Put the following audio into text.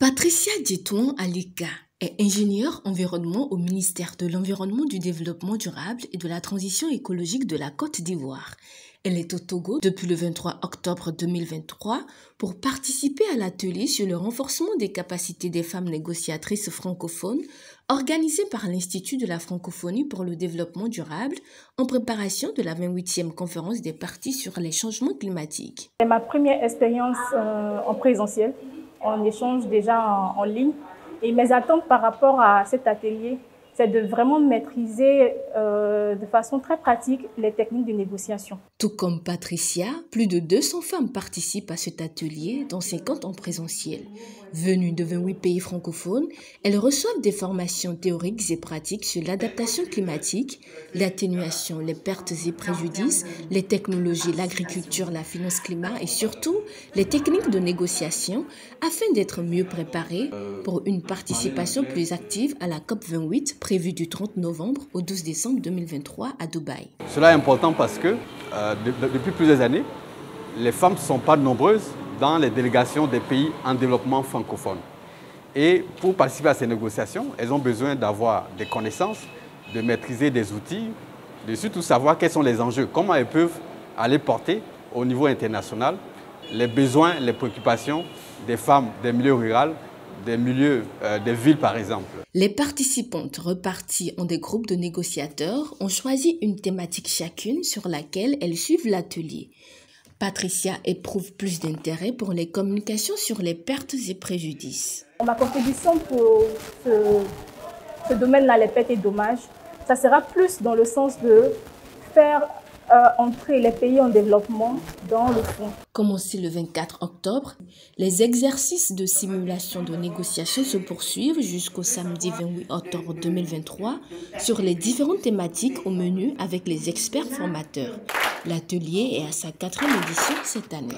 Patricia Ditouan Alika est ingénieure environnement au ministère de l'Environnement, du Développement durable et de la Transition écologique de la Côte d'Ivoire. Elle est au Togo depuis le 23 octobre 2023 pour participer à l'atelier sur le renforcement des capacités des femmes négociatrices francophones organisé par l'Institut de la francophonie pour le développement durable en préparation de la 28e conférence des partis sur les changements climatiques. C'est ma première expérience euh, en présentiel. On échange déjà en ligne. Et mes attentes par rapport à cet atelier, c'est de vraiment maîtriser euh, de façon très pratique les techniques de négociation. Tout comme Patricia, plus de 200 femmes participent à cet atelier, dont 50 en présentiel. Venues de 28 pays francophones, elles reçoivent des formations théoriques et pratiques sur l'adaptation climatique, l'atténuation, les pertes et préjudices, les technologies, l'agriculture, la finance climat et surtout les techniques de négociation afin d'être mieux préparées pour une participation plus active à la COP28 prévue du 30 novembre au 12 décembre 2023 à Dubaï. Cela est important parce que euh, depuis plusieurs années, les femmes ne sont pas nombreuses dans les délégations des pays en développement francophone. Et pour participer à ces négociations, elles ont besoin d'avoir des connaissances, de maîtriser des outils, de surtout savoir quels sont les enjeux, comment elles peuvent aller porter au niveau international les besoins, les préoccupations des femmes des milieux ruraux, des milieux euh, des villes par exemple. Les participantes reparties en des groupes de négociateurs ont choisi une thématique chacune sur laquelle elles suivent l'atelier. Patricia éprouve plus d'intérêt pour les communications sur les pertes et préjudices. Ma contribution pour ce, domaine-là, les pertes et dommages, ça sera plus dans le sens de faire euh, entrer les pays en développement dans le fond. Commencé le 24 octobre, les exercices de simulation de négociation se poursuivent jusqu'au samedi 28 octobre 2023 sur les différentes thématiques au menu avec les experts formateurs. L'atelier est à sa quatrième édition cette année.